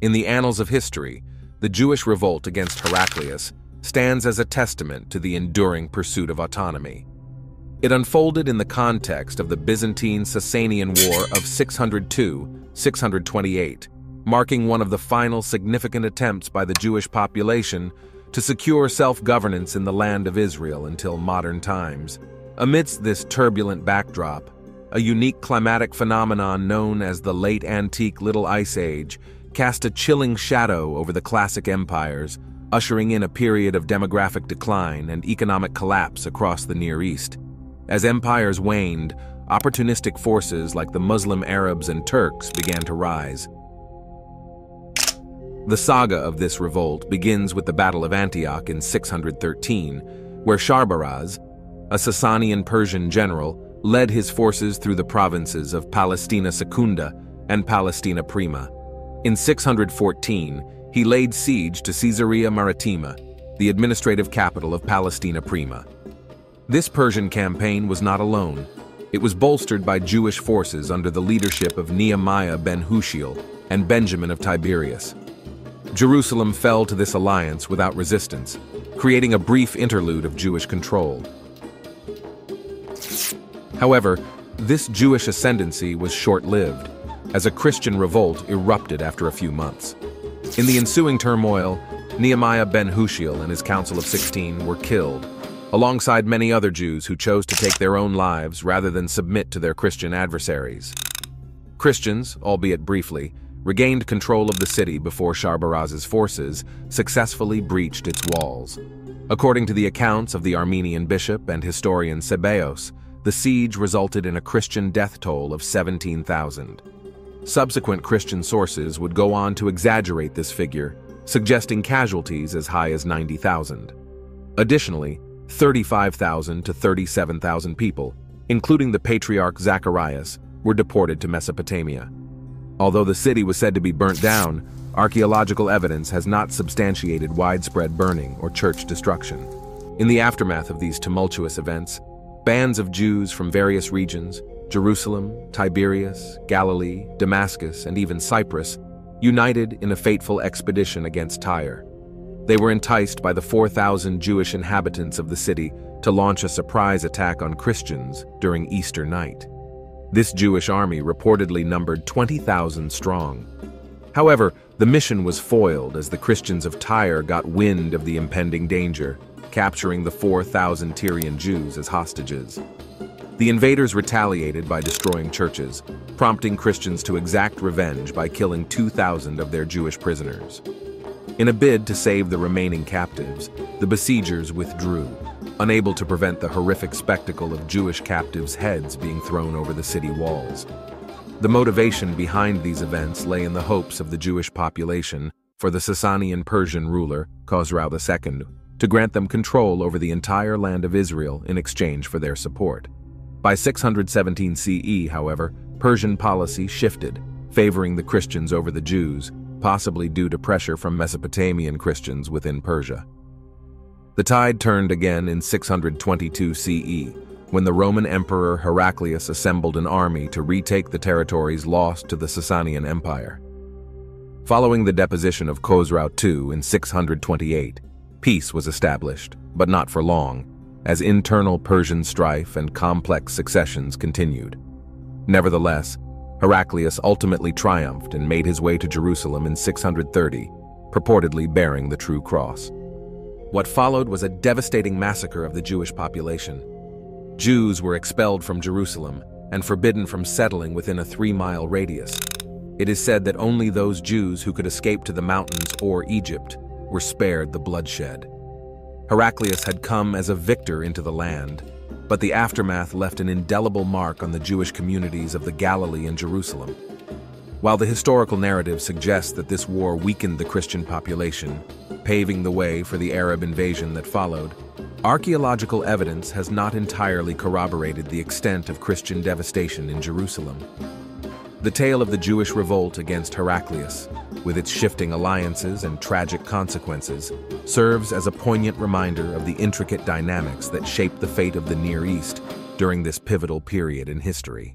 In the annals of history, the Jewish revolt against Heraclius stands as a testament to the enduring pursuit of autonomy. It unfolded in the context of the Byzantine-Sasanian War of 602-628, marking one of the final significant attempts by the Jewish population to secure self-governance in the land of Israel until modern times. Amidst this turbulent backdrop, a unique climatic phenomenon known as the Late Antique Little Ice Age cast a chilling shadow over the classic empires, ushering in a period of demographic decline and economic collapse across the Near East. As empires waned, opportunistic forces like the Muslim Arabs and Turks began to rise. The saga of this revolt begins with the Battle of Antioch in 613, where Sharbaraz, a Sasanian Persian general, led his forces through the provinces of Palestina Secunda and Palestina Prima. In 614, he laid siege to Caesarea Maritima, the administrative capital of Palestina Prima. This Persian campaign was not alone. It was bolstered by Jewish forces under the leadership of Nehemiah ben Hushiel and Benjamin of Tiberias. Jerusalem fell to this alliance without resistance, creating a brief interlude of Jewish control. However, this Jewish ascendancy was short-lived, as a Christian revolt erupted after a few months. In the ensuing turmoil, Nehemiah ben Hushiel and his Council of Sixteen were killed, alongside many other Jews who chose to take their own lives rather than submit to their Christian adversaries. Christians, albeit briefly, regained control of the city before Sharbaraz's forces successfully breached its walls. According to the accounts of the Armenian bishop and historian Sebeos, the siege resulted in a Christian death toll of 17,000. Subsequent Christian sources would go on to exaggerate this figure, suggesting casualties as high as 90,000. Additionally, 35,000 to 37,000 people, including the patriarch Zacharias, were deported to Mesopotamia. Although the city was said to be burnt down, archaeological evidence has not substantiated widespread burning or church destruction. In the aftermath of these tumultuous events, bands of Jews from various regions, Jerusalem, Tiberias, Galilee, Damascus, and even Cyprus, united in a fateful expedition against Tyre. They were enticed by the 4,000 Jewish inhabitants of the city to launch a surprise attack on Christians during Easter night. This Jewish army reportedly numbered 20,000 strong. However, the mission was foiled as the Christians of Tyre got wind of the impending danger, capturing the 4,000 Tyrian Jews as hostages. The invaders retaliated by destroying churches, prompting Christians to exact revenge by killing 2,000 of their Jewish prisoners. In a bid to save the remaining captives, the besiegers withdrew, unable to prevent the horrific spectacle of Jewish captives' heads being thrown over the city walls. The motivation behind these events lay in the hopes of the Jewish population for the Sasanian Persian ruler, Khosrau II, to grant them control over the entire land of Israel in exchange for their support. By 617 CE, however, Persian policy shifted, favoring the Christians over the Jews, possibly due to pressure from Mesopotamian Christians within Persia. The tide turned again in 622 CE, when the Roman Emperor Heraclius assembled an army to retake the territories lost to the Sasanian Empire. Following the deposition of Khosrau II in 628, peace was established, but not for long, as internal Persian strife and complex successions continued. Nevertheless, Heraclius ultimately triumphed and made his way to Jerusalem in 630, purportedly bearing the true cross. What followed was a devastating massacre of the Jewish population. Jews were expelled from Jerusalem and forbidden from settling within a three-mile radius. It is said that only those Jews who could escape to the mountains or Egypt were spared the bloodshed. Heraclius had come as a victor into the land, but the aftermath left an indelible mark on the Jewish communities of the Galilee and Jerusalem. While the historical narrative suggests that this war weakened the Christian population, paving the way for the Arab invasion that followed, archaeological evidence has not entirely corroborated the extent of Christian devastation in Jerusalem. The tale of the Jewish revolt against Heraclius, with its shifting alliances and tragic consequences, serves as a poignant reminder of the intricate dynamics that shaped the fate of the Near East during this pivotal period in history.